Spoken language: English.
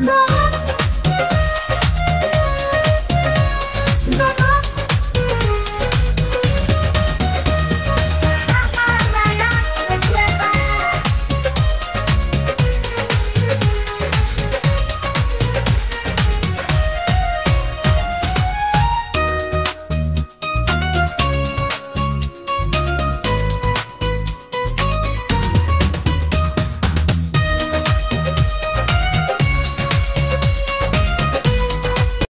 Bye.